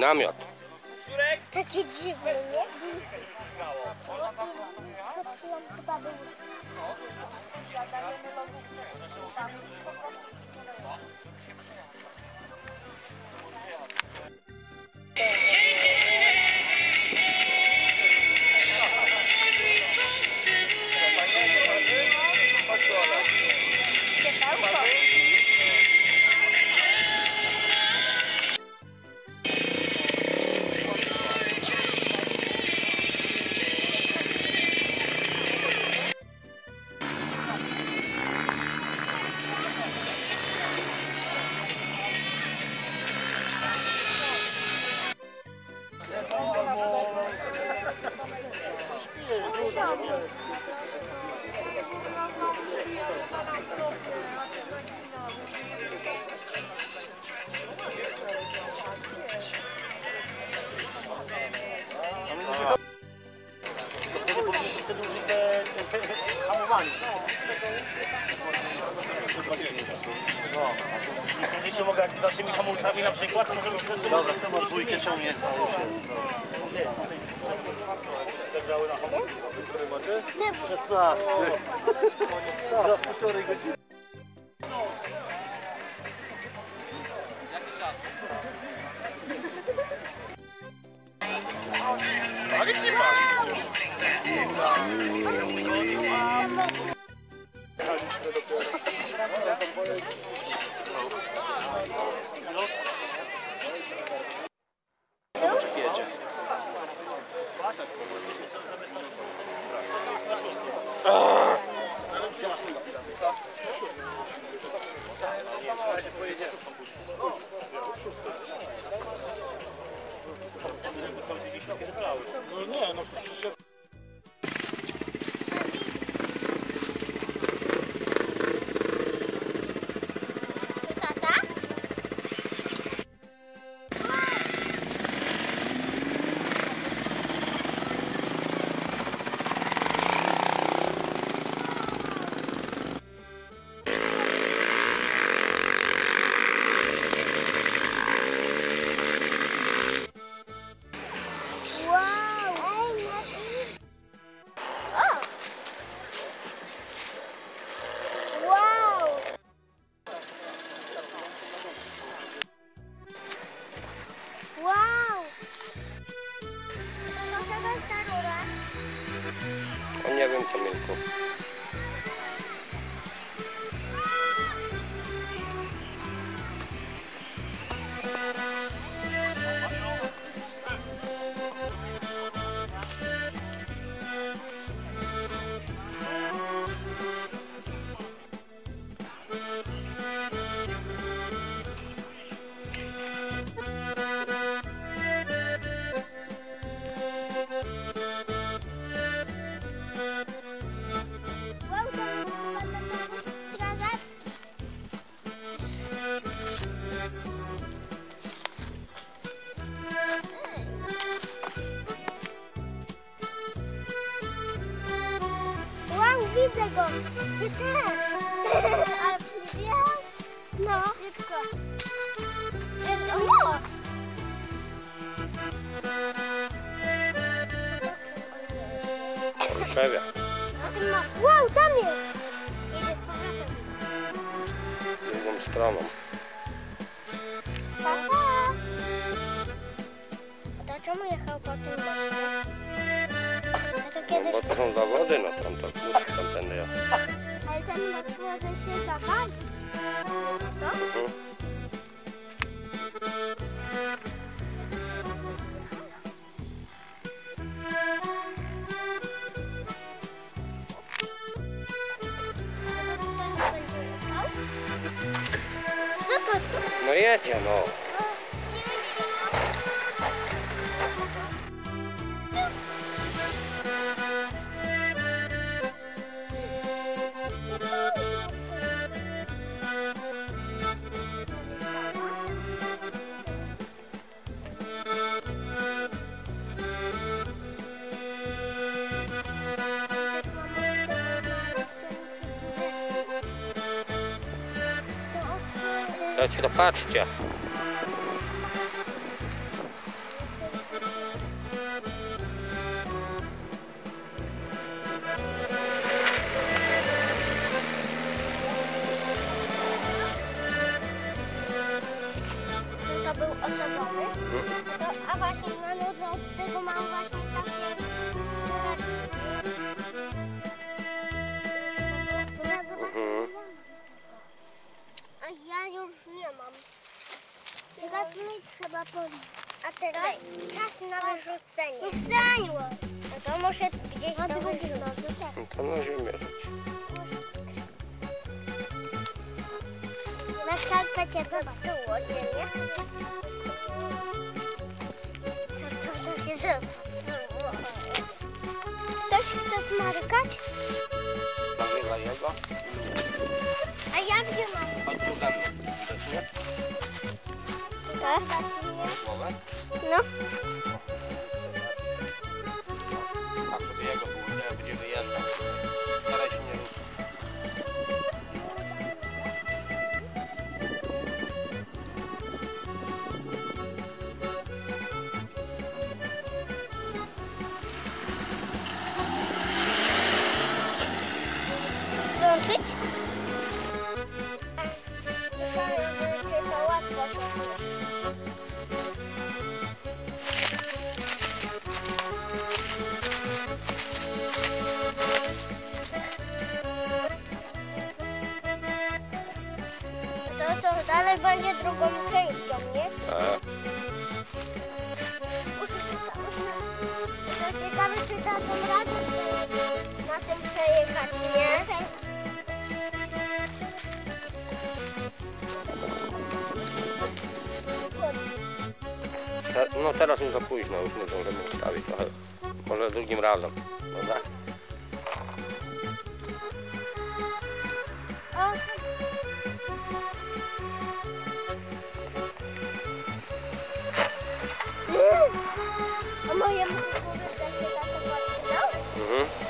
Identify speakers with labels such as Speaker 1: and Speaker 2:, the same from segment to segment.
Speaker 1: namiot.
Speaker 2: Takie dziwne, nie? Niektórzy
Speaker 3: się mogę jak naszymi hamulcami na przykład.
Speaker 4: Dobra, to ma dwójkę ciągnie.
Speaker 3: Zagrały no. na hamulce? Nie.
Speaker 4: 16. Za półtorej godziny.
Speaker 2: Pewien. Wow, tam jest! Jedzie z powrotem.
Speaker 1: Stroną.
Speaker 2: Pa, pa.
Speaker 4: A to czemu jechał po tym bosie? A to
Speaker 2: No,
Speaker 4: kiedyś...
Speaker 2: bo to są zawody, no tam to kurczę, tamtędy ja.
Speaker 4: Ale ten masz się zawali. To?
Speaker 2: Mhm.
Speaker 4: Jest?
Speaker 2: No jedzie, no. Chodźcie, patrzcie.
Speaker 4: Teraz czas na wyrzucenie. Już zaniło. No to muszę gdzieś to wyrzucić.
Speaker 2: No to na ziemię.
Speaker 4: Na skarpecie zepsuło się, nie? To, się zepsuło. Ktoś chce smarkać?
Speaker 2: Nazywa jego.
Speaker 4: A ja gdzie mam?
Speaker 2: Chodź tu za mną. Chcesz, nie?
Speaker 4: Tak?
Speaker 2: Głowę?
Speaker 4: No. Dalej będzie drugą częścią, nie?
Speaker 2: Tak.
Speaker 4: Ciekawe, czy dadzą radę na tym przejechać, nie?
Speaker 2: Te, no teraz już za późno, już nie zdążymy ustawić trochę. Może drugim razem. Dobra?
Speaker 4: A moje mówię, że się tak opatrzyło?
Speaker 2: Mhm.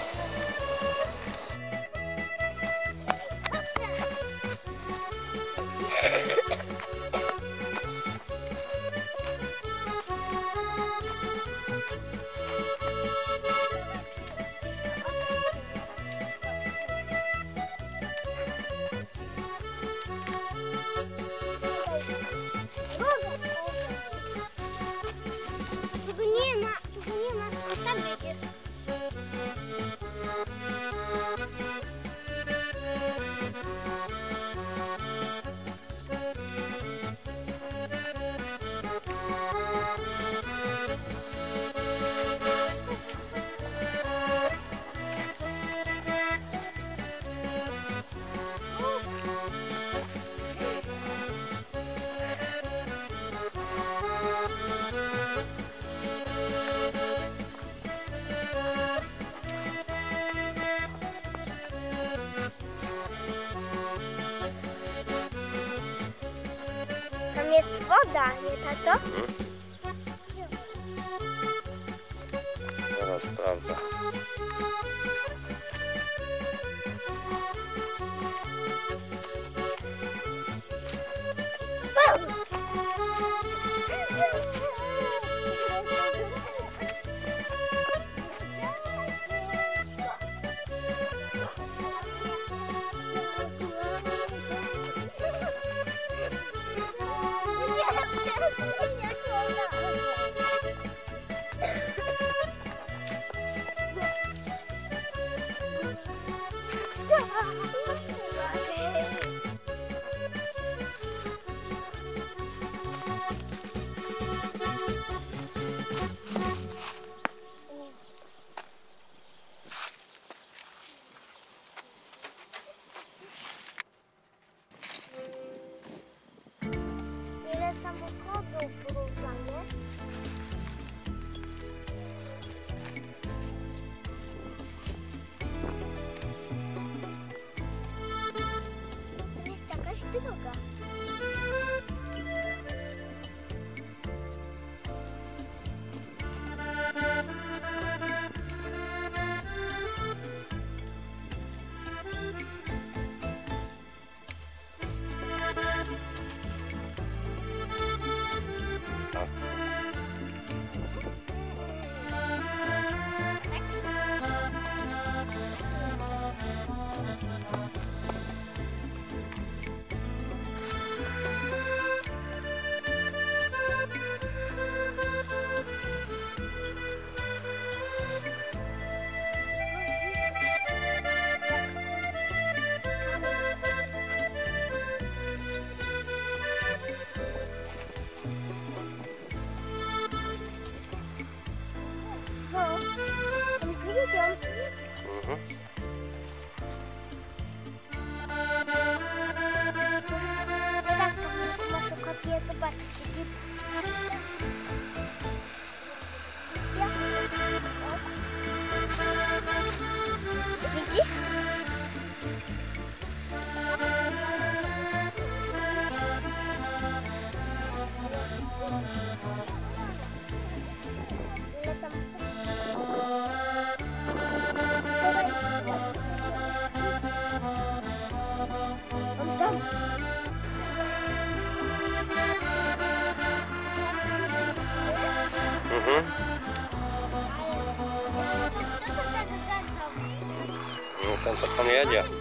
Speaker 4: Woda, nie tato?
Speaker 2: Teraz sprawdzę.
Speaker 4: cepatnya aja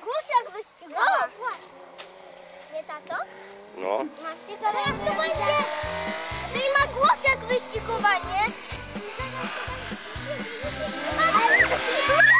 Speaker 4: górze
Speaker 2: wyścigowa. No,
Speaker 4: nie tato? No. Masz ciekawe
Speaker 2: no,
Speaker 4: jak to będzie. No i ma głos jak wyścigowanie. nie, to jest...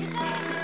Speaker 4: Obrigado.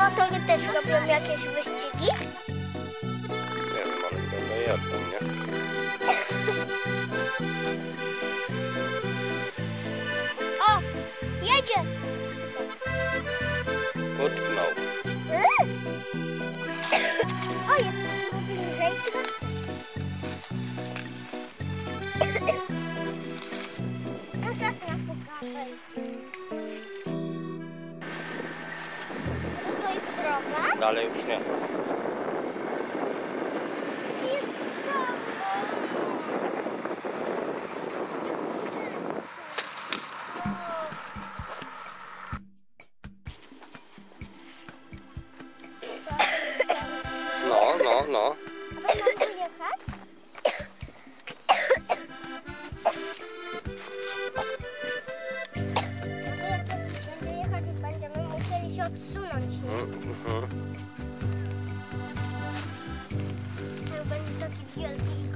Speaker 2: No motory też robią jakieś wyścigi?
Speaker 4: Nie wiem, ale chyba nie jadą, nie?
Speaker 2: o! Jedzie!
Speaker 4: Utknął.
Speaker 2: o, jest bliżej. Teraz.
Speaker 4: ale już nie.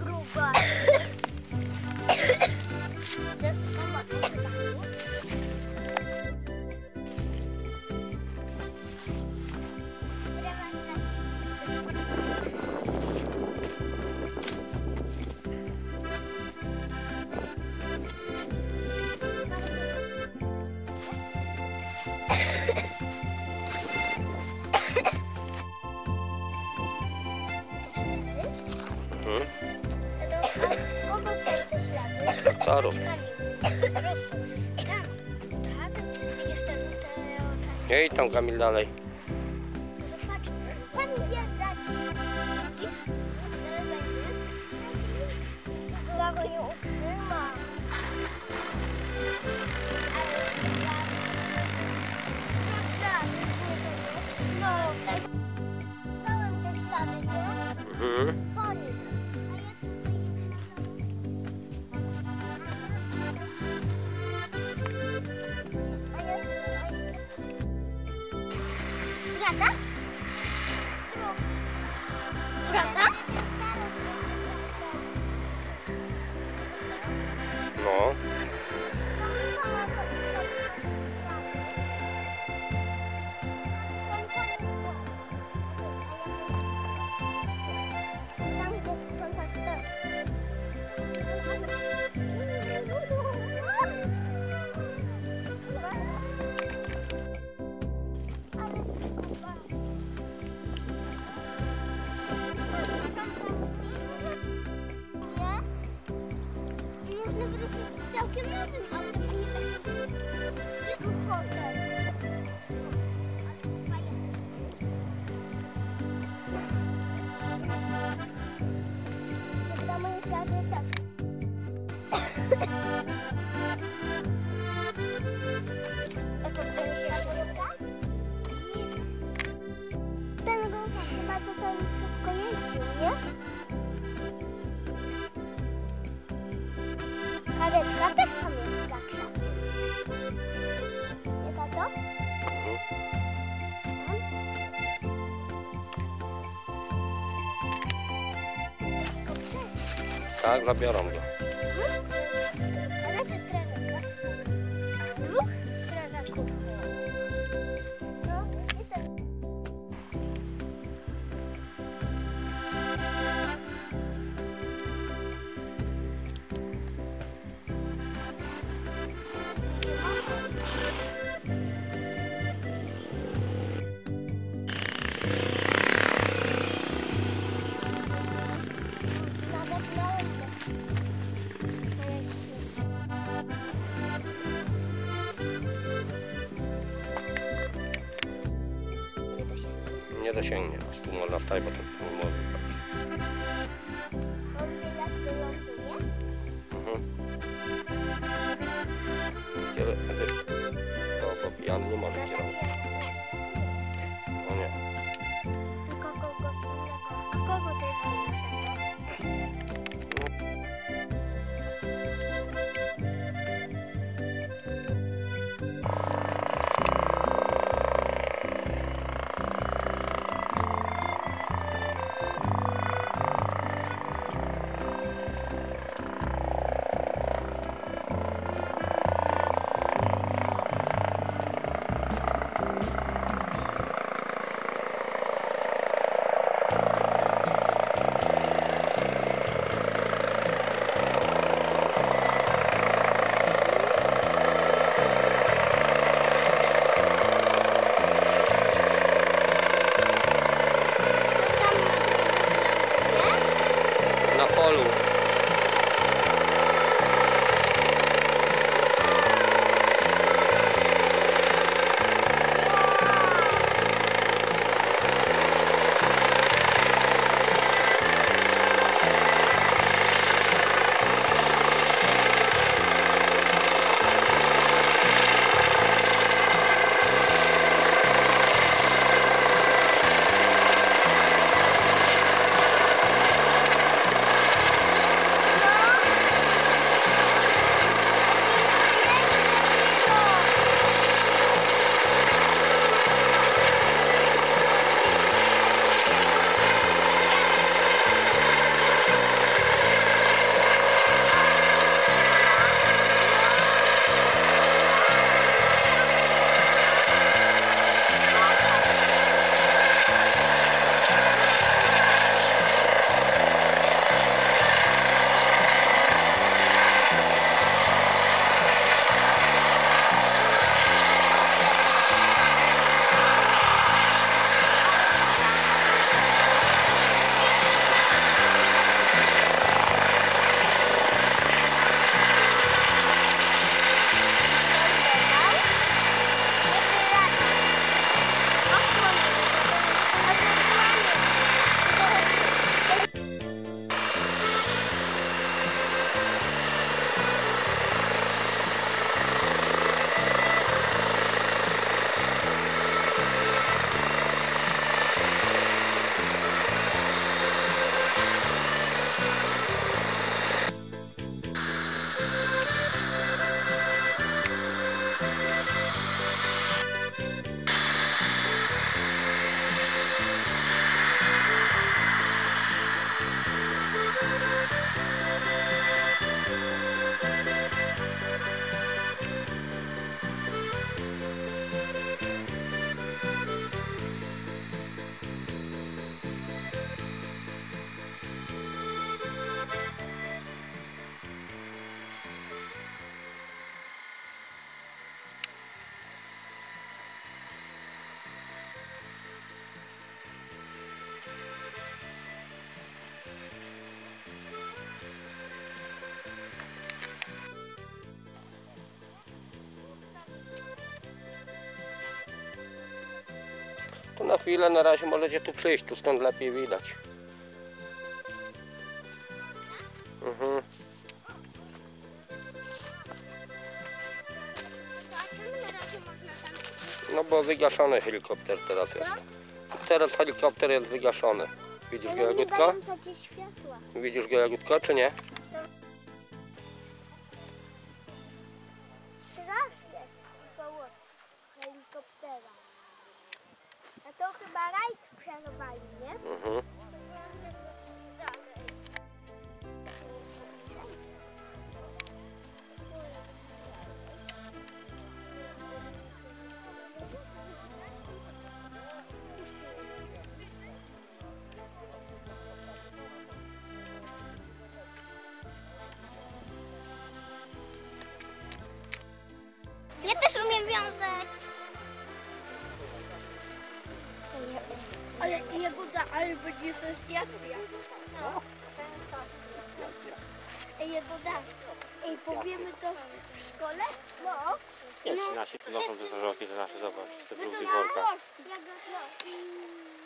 Speaker 4: Kruger. Witam Kamil dalej.
Speaker 2: 가자.
Speaker 1: Karetka też pamięta kwiaty. Tato?
Speaker 2: Mhm. Tak, zabiorą go.
Speaker 1: To
Speaker 2: bo pijany chwilę na razie możecie tu przyjść, tu stąd lepiej widać. Mhm. No bo wygaszony helikopter teraz jest. Teraz helikopter jest wygaszony. Widzisz go
Speaker 1: światła.
Speaker 2: Widzisz go Jagódko czy nie? Ja też umiem wiązać.
Speaker 4: Ale Jagoda, ale będzie sesjacja.
Speaker 2: No.
Speaker 4: Ej, Jagoda, ej, powiemy to w szkole?
Speaker 2: No.
Speaker 1: Nie,
Speaker 2: No,
Speaker 1: ci nasi noszą te żołki, te nasze, zobacz, te drugie
Speaker 2: no,
Speaker 1: worka.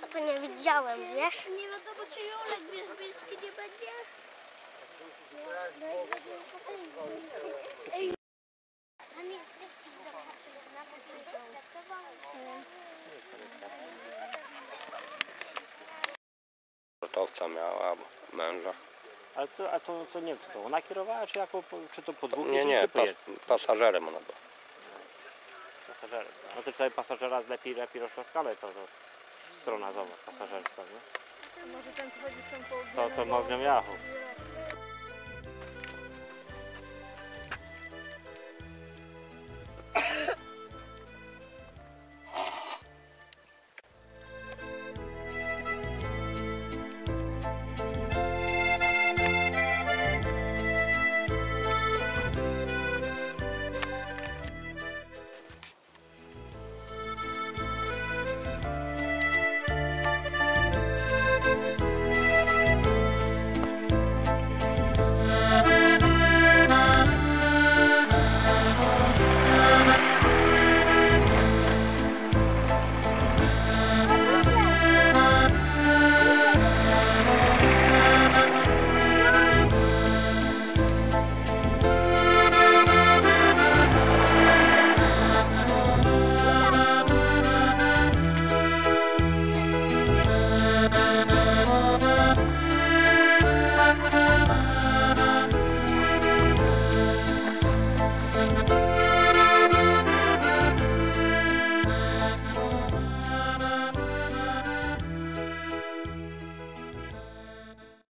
Speaker 2: A to nie widziałem, wiesz?
Speaker 4: Nie wiadomo, czy Jolek Wierzbiński nie będzie. Ej,
Speaker 2: A nie chcesz iść do na pracował?
Speaker 1: Sportowca miała męża.
Speaker 5: Ale to, a to, to nie wiem, to ona kierowała, czy, jako, czy to po dwóch
Speaker 1: Nie,
Speaker 5: jeździ,
Speaker 1: nie,
Speaker 5: czy po
Speaker 1: pas,
Speaker 5: jednym?
Speaker 1: pasażerem ona była.
Speaker 5: Pasażerem. No to tutaj pasażera lepiej, lepiej roztrzaskane to, to strona zobacz, pasażerska, nie?
Speaker 4: może ten co chodzi z tą
Speaker 5: To, to Magnią Jachu.